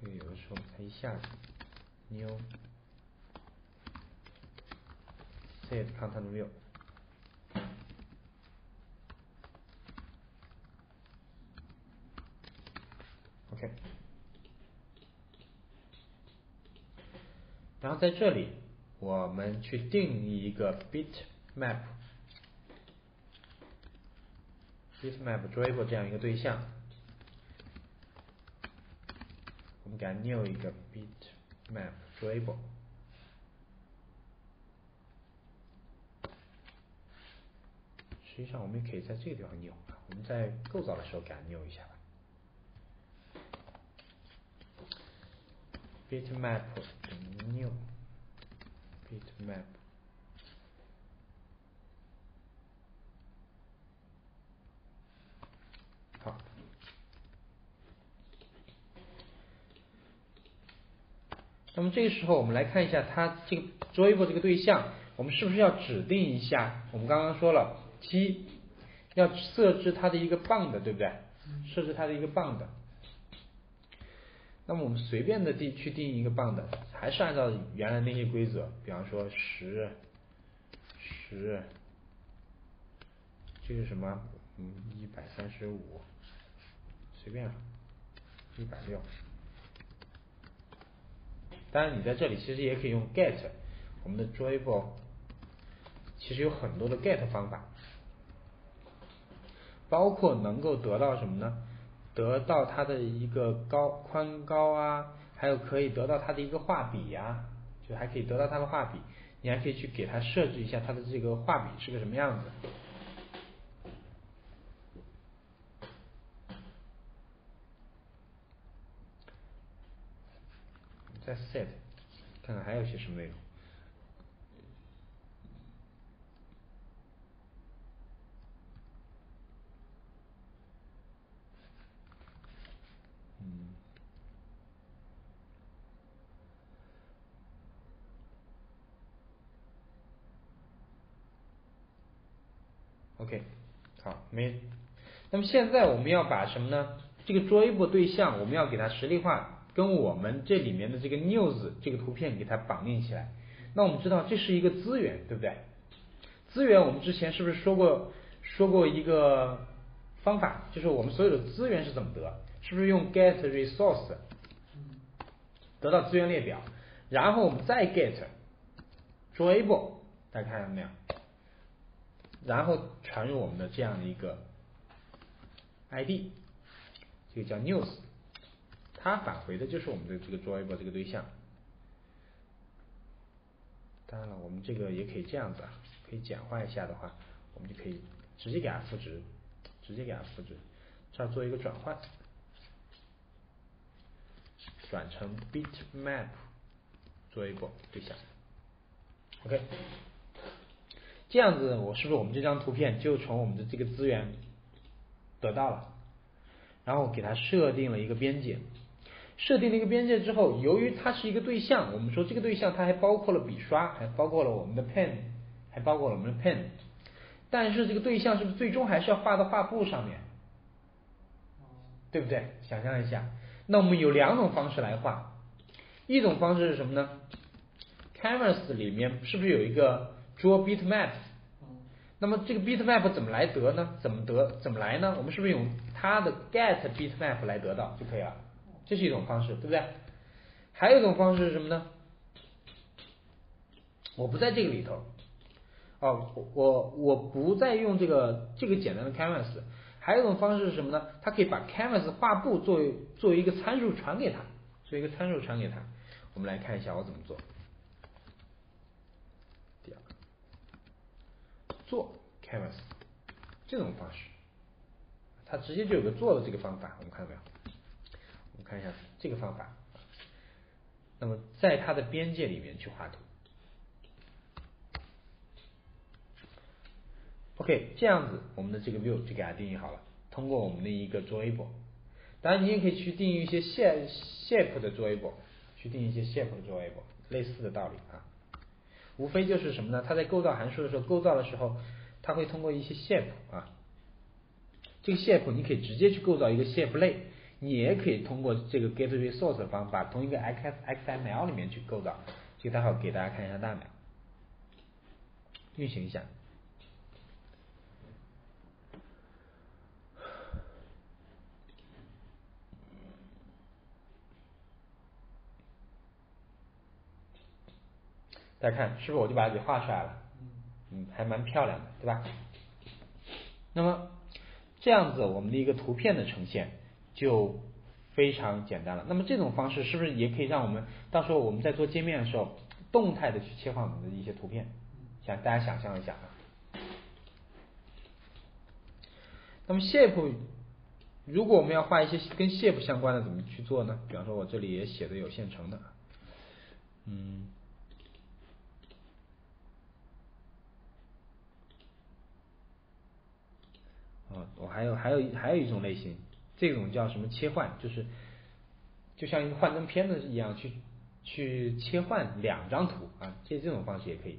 这个有的时候它一下子 new set content view。OK，然后在这里我们去定义一个 bitmap bitmap drawable 这样一个对象，我们给它 new 一个 bitmap label。实际上我们也可以在这个地方 new，我们在构造的时候给它 new 一下吧。bitmap new bitmap 好，那么这个时候我们来看一下它这个 drawable 这个对象，我们是不是要指定一下？我们刚刚说了 t 要设置它的一个 bound，对不对？设置它的一个 bound。那么我们随便的定去定一个 bound，还是按照原来那些规则，比方说十十，这是什么？嗯，一百三十五，随便，一百六。当然，你在这里其实也可以用 get，我们的 drawable 其实有很多的 get 方法，包括能够得到什么呢？得到它的一个高宽高啊，还有可以得到它的一个画笔呀，就还可以得到它的画笔，你还可以去给它设置一下它的这个画笔是个什么样子。再 set，看看还有些什么内容。，OK，好，没。那么现在我们要把什么呢？这个 drawable 对象我们要给它实例化，跟我们这里面的这个 news 这个图片给它绑定起来。那我们知道这是一个资源，对不对？资源我们之前是不是说过说过一个方法，就是我们所有的资源是怎么得？是不是用 get resource 得到资源列表，然后我们再 get drawable，大家看到没有？然后传入我们的这样的一个 ID，这个叫 news，它返回的就是我们的这个 drawable 这个对象。当然了，我们这个也可以这样子啊，可以简化一下的话，我们就可以直接给它赋值，直接给它赋值，这儿做一个转换。转成 bitmap 做一个对象，OK，这样子我是不是我们这张图片就从我们的这个资源得到了？然后给它设定了一个边界，设定了一个边界之后，由于它是一个对象，我们说这个对象它还包括了笔刷，还包括了我们的 pen，还包括了我们的 pen，但是这个对象是不是最终还是要画到画布上面？对不对？想象一下。那我们有两种方式来画，一种方式是什么呢？Canvas 里面是不是有一个 Draw Bitmap？那么这个 Bitmap 怎么来得呢？怎么得？怎么来呢？我们是不是用它的 Get Bitmap 来得到就可以了？这是一种方式，对不对？还有一种方式是什么呢？我不在这个里头，哦，我我不再用这个这个简单的 Canvas。还有一种方式是什么呢？它可以把 Canvas 画布作为作为一个参数传给他，作为一个参数传给他。我们来看一下我怎么做。第二，做 Canvas 这种方式，它直接就有个做的这个方法，我们看到没有？我看一下这个方法。那么在它的边界里面去画图。OK，这样子我们的这个 view 就给它定义好了。通过我们的一个 drawable，当然你也可以去定义一些 shape shape 的 drawable，去定义一些 shape 的 drawable，类似的道理啊。无非就是什么呢？它在构造函数的时候，构造的时候，它会通过一些 shape 啊，这个 shape 你可以直接去构造一个 shape 类，你也可以通过这个 get resource 的方法，从一个 x XML 里面去构造。这个待会给大家看一下代码，运行一下。大家看，是不是我就把它给画出来了？嗯，还蛮漂亮的，对吧？那么这样子，我们的一个图片的呈现就非常简单了。那么这种方式是不是也可以让我们到时候我们在做界面的时候，动态的去切换我们的一些图片？想大家想象一下啊。那么 shape，如果我们要画一些跟 shape 相关的，怎么去做呢？比方说，我这里也写的有现成的，嗯。哦，我还有还有还有一种类型，这种叫什么切换？就是就像一个幻灯片的一样，去去切换两张图啊，这这种方式也可以，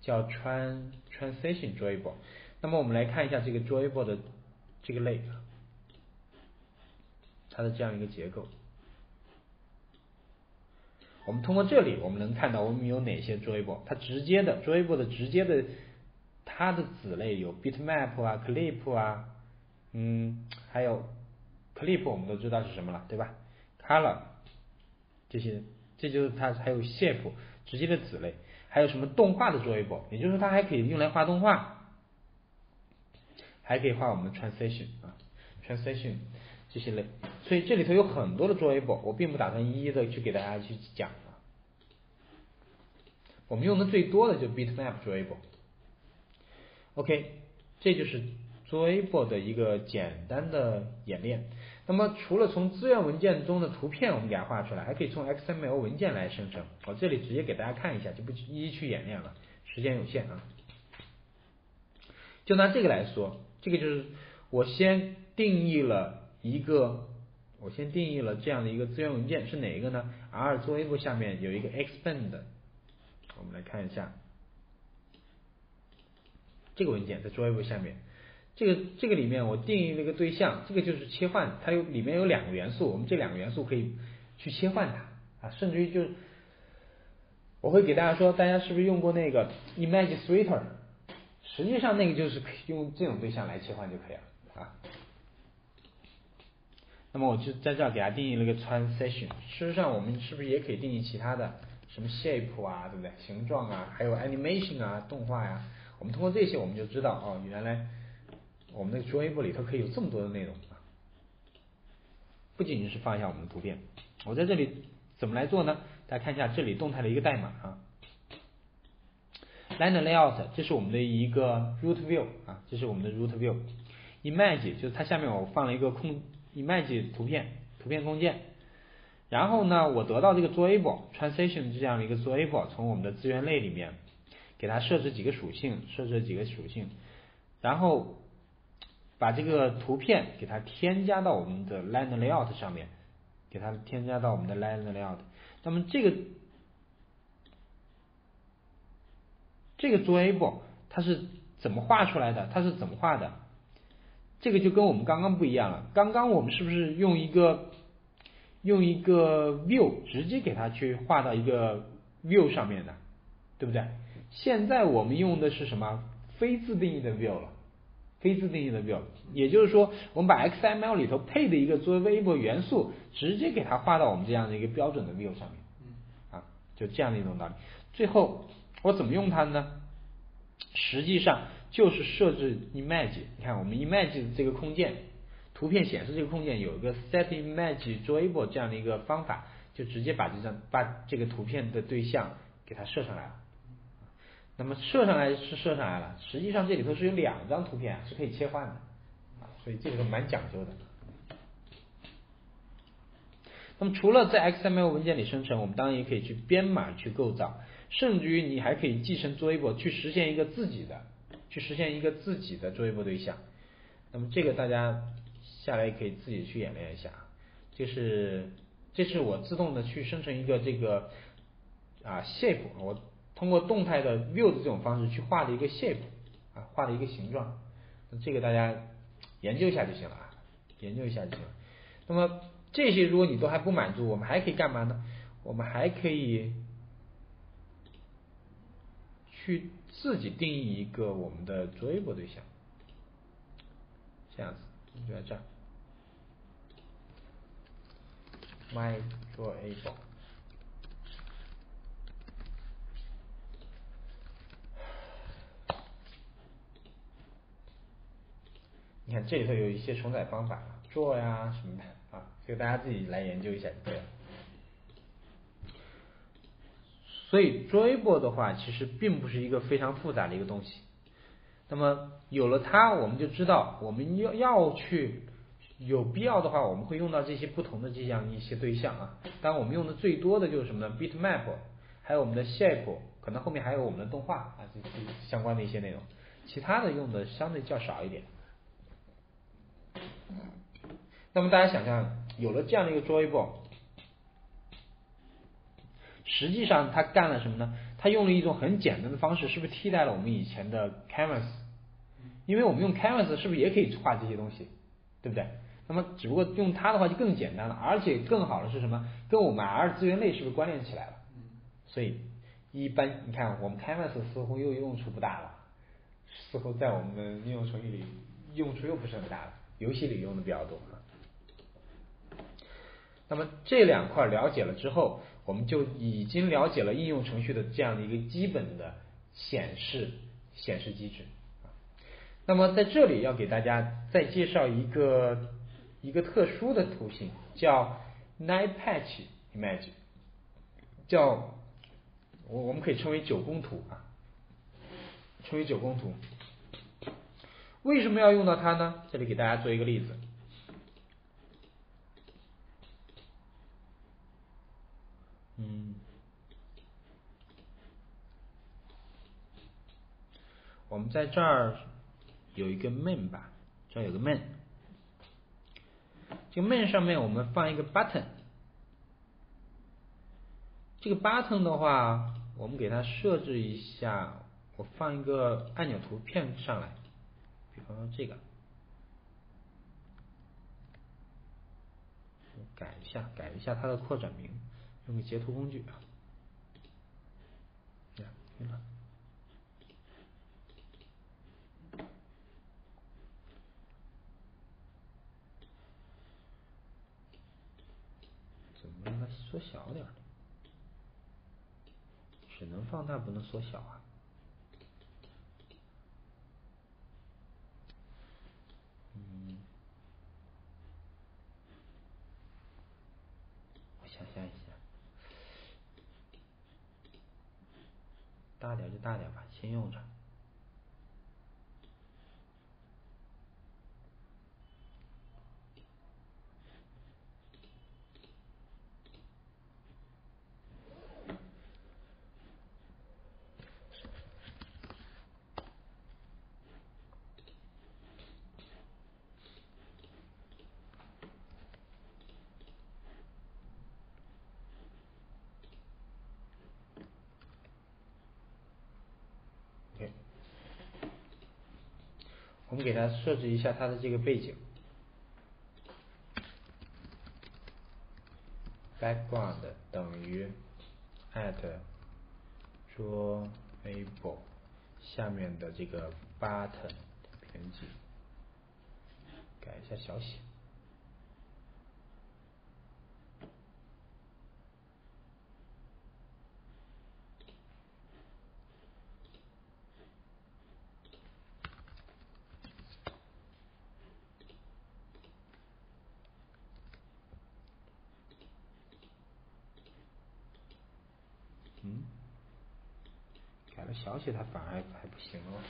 叫 trans transition drawable。那么我们来看一下这个 drawable 的这个类，它的这样一个结构。我们通过这里，我们能看到我们有哪些 drawable，它直接的 drawable 的直接的。它的子类有 bitmap 啊，clip 啊，嗯，还有 clip 我们都知道是什么了，对吧？color 这些，这就是它还有 shape 直接的子类，还有什么动画的 drawable，也就是说它还可以用来画动画，还可以画我们的 transition 啊，transition 这些类，所以这里头有很多的 drawable，我并不打算一一的去给大家去讲啊，我们用的最多的就 bitmap drawable。OK，这就是 Drawable 的一个简单的演练。那么除了从资源文件中的图片我们给它画出来，还可以从 XML 文件来生成。我这里直接给大家看一下，就不一一去演练了，时间有限啊。就拿这个来说，这个就是我先定义了一个，我先定义了这样的一个资源文件是哪一个呢？R Drawable 下面有一个 Expand，我们来看一下。这个文件在 Drawable 下面，这个这个里面我定义了一个对象，这个就是切换，它有里面有两个元素，我们这两个元素可以去切换它啊，甚至于就我会给大家说，大家是不是用过那个 Image Sweeter？实际上那个就是可以用这种对象来切换就可以了啊。那么我就在这儿给它定义了一个 Transition，事实上我们是不是也可以定义其他的什么 Shape 啊，对不对？形状啊，还有 Animation 啊，动画呀。我们通过这些，我们就知道哦，原来我们的 Drawable 里头可以有这么多的内容啊！不仅仅是放一下我们的图片，我在这里怎么来做呢？大家看一下这里动态的一个代码啊，Line Layout，这是我们的一个 Root View 啊，这是我们的 Root View，Image 就是它下面我放了一个空 Image 图片图片空间，然后呢，我得到这个 Drawable Transition 这样的一个 Drawable，从我们的资源类里面。给它设置几个属性，设置几个属性，然后把这个图片给它添加到我们的 line layout 上面，给它添加到我们的 line layout。那么这个这个 drawable 它是怎么画出来的？它是怎么画的？这个就跟我们刚刚不一样了。刚刚我们是不是用一个用一个 view 直接给它去画到一个 view 上面的，对不对？现在我们用的是什么非自定义的 view 了？非自定义的 view，也就是说，我们把 XML 里头配的一个作为 Weibo 元素，直接给它画到我们这样的一个标准的 view 上面，啊，就这样的一种道理。最后我怎么用它呢？实际上就是设置 image，你看我们 image 的这个空间，图片显示这个空间有一个 set image drawable 这样的一个方法，就直接把这张把这个图片的对象给它设上来了。那么设上来是设上来了，实际上这里头是有两张图片是可以切换的，啊，所以这个蛮讲究的。那么除了在 XML 文件里生成，我们当然也可以去编码去构造，甚至于你还可以继承 Drawable 去实现一个自己的，去实现一个自己的 Drawable 对象。那么这个大家下来也可以自己去演练一下，就是这是我自动的去生成一个这个啊 shape 我。通过动态的 view 的这种方式去画的一个 shape 啊，画的一个形状，那这个大家研究一下就行了啊，研究一下就行了。那么这些如果你都还不满足，我们还可以干嘛呢？我们还可以去自己定义一个我们的 dribble 对象，这样子就在这儿，my drawable。你看这里头有一些重载方法，做呀什么的啊，就大家自己来研究一下就对了。所以 drawable 的话，其实并不是一个非常复杂的一个东西。那么有了它，我们就知道我们要要去有必要的话，我们会用到这些不同的这样一些对象啊。当然我们用的最多的就是什么呢？bitmap，还有我们的 shape，可能后面还有我们的动画啊这这相关的一些内容。其他的用的相对较少一点。那么大家想象，有了这样的一个 drawable，实际上它干了什么呢？它用了一种很简单的方式，是不是替代了我们以前的 canvas？因为我们用 canvas 是不是也可以画这些东西，对不对？那么只不过用它的话就更简单了，而且更好的是什么？跟我们 R 资源类是不是关联起来了？所以一般你看，我们 canvas 似乎又用处不大了，似乎在我们的应用程序里用处又不是很大了。游戏里用的比较多。那么这两块了解了之后，我们就已经了解了应用程序的这样的一个基本的显示显示机制。那么在这里要给大家再介绍一个一个特殊的图形，叫 nine patch image，叫我我们可以称为九宫图啊，称为九宫图。为什么要用到它呢？这里给大家做一个例子。嗯，我们在这儿有一个 main 吧，这儿有个 main，这个 main 上面我们放一个 button，这个 button 的话，我们给它设置一下，我放一个按钮图片上来。比方这个，改一下，改一下它的扩展名，用个截图工具啊，这样，了。怎么让它缩小点只能放大不能缩小啊？想象一下大点就大点吧，先用着。我们给它设置一下它的这个背景，background 等于 at drawable 下面的这个 button 编辑，改一下小写。小写它反而还不行哦。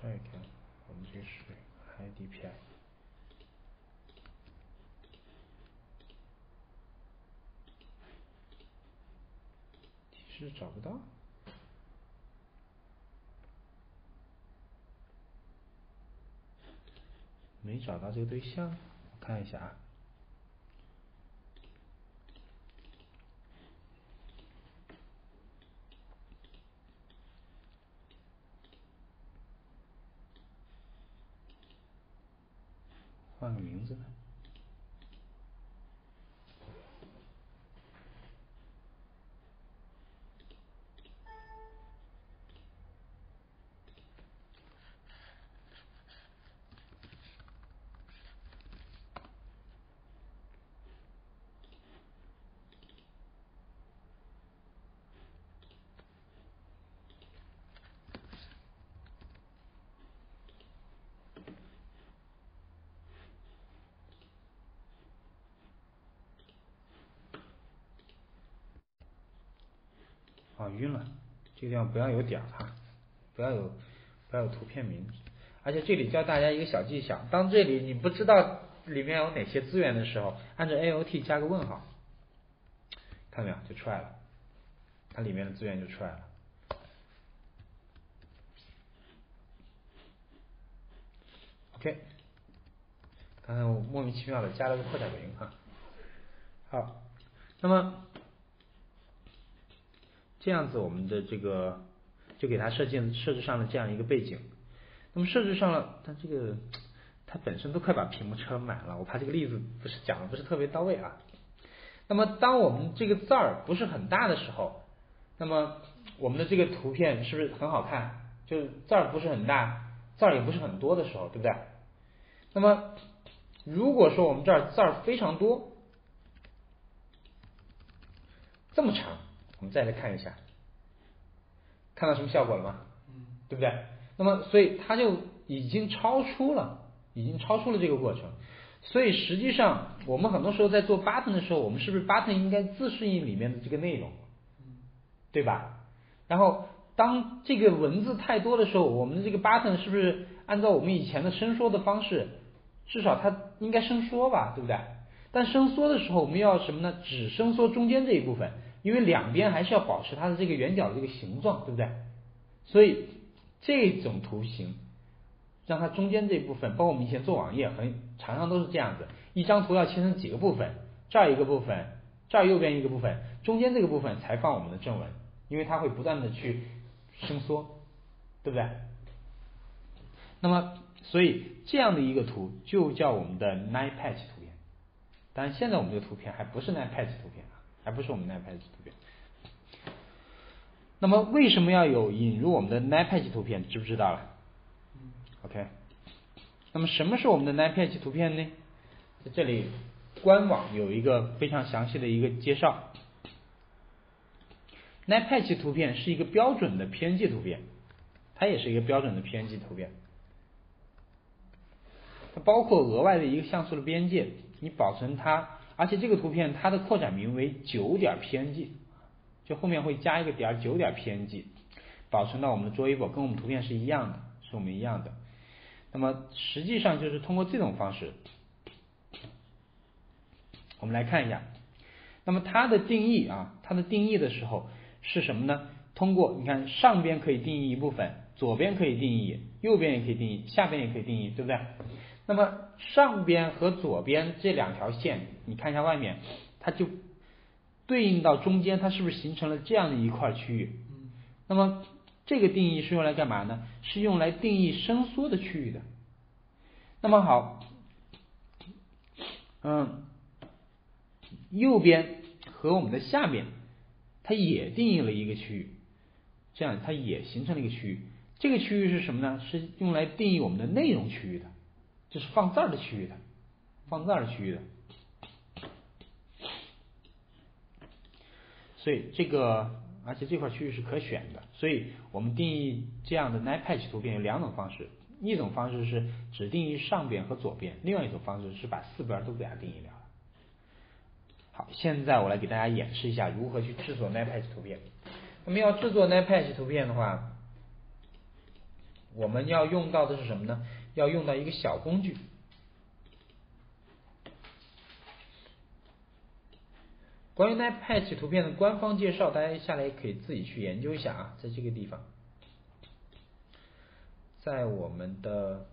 这一条，我们这是 IDPI。是找不到，没找到这个对象，我看一下啊。换个名字呢？啊，晕了，这个地方不要有点儿哈，不要有不要有图片名，而且这里教大家一个小技巧，当这里你不知道里面有哪些资源的时候，按照 A O T 加个问号，看到没有，就出来了，它里面的资源就出来了。OK，刚才我莫名其妙的加了个扩展名哈，好，那么。这样子，我们的这个就给它设计设置上了这样一个背景。那么设置上了，它这个它本身都快把屏幕撑满了，我怕这个例子不是讲的不是特别到位啊。那么当我们这个字儿不是很大的时候，那么我们的这个图片是不是很好看？就是字儿不是很大，字儿也不是很多的时候，对不对？那么如果说我们这儿字儿非常多，这么长。我们再来看一下，看到什么效果了吗？嗯，对不对？那么，所以它就已经超出了，已经超出了这个过程。所以实际上，我们很多时候在做 button 的时候，我们是不是 button 应该自适应里面的这个内容？对吧？然后，当这个文字太多的时候，我们的这个 button 是不是按照我们以前的伸缩的方式，至少它应该伸缩吧？对不对？但伸缩的时候，我们要什么呢？只伸缩中间这一部分。因为两边还是要保持它的这个圆角的这个形状，对不对？所以这种图形让它中间这部分，包括我们以前做网页，很常常都是这样子，一张图要切成几个部分，这儿一个部分，这儿右边一个部分，中间这个部分才放我们的正文，因为它会不断的去伸缩，对不对？那么，所以这样的一个图就叫我们的 nine patch 图片，当然现在我们这个图片还不是 nine patch 图片。还不是我们图片。那么为什么要有引入我们的 NinePage 图片？知不知道了？OK。那么什么是我们的 NinePage 图片呢？在这里官网有一个非常详细的一个介绍。NinePage 图片是一个标准的 PNG 图片，它也是一个标准的 PNG 图片。它包括额外的一个像素的边界，你保存它。而且这个图片它的扩展名为九点 PNG，就后面会加一个点九点 PNG，保存到我们的桌衣簿，跟我们图片是一样的，是我们一样的。那么实际上就是通过这种方式，我们来看一下。那么它的定义啊，它的定义的时候是什么呢？通过你看上边可以定义一部分，左边可以定义，右边也可以定义，下边也可以定义，对不对？那么上边和左边这两条线，你看一下外面，它就对应到中间，它是不是形成了这样的一块区域？那么这个定义是用来干嘛呢？是用来定义伸缩的区域的。那么好，嗯，右边和我们的下面，它也定义了一个区域，这样它也形成了一个区域。这个区域是什么呢？是用来定义我们的内容区域的。就是放这儿的区域的，放这儿的区域的，所以这个而且这块区域是可选的，所以我们定义这样的 nine patch 图片有两种方式，一种方式是只定义上边和左边，另外一种方式是把四边都给它定义了。好，现在我来给大家演示一下如何去制作 nine patch 图片。那么要制作 nine patch 图片的话，我们要用到的是什么呢？要用到一个小工具。关于 n i p a t c h 图片的官方介绍，大家下来可以自己去研究一下啊，在这个地方，在我们的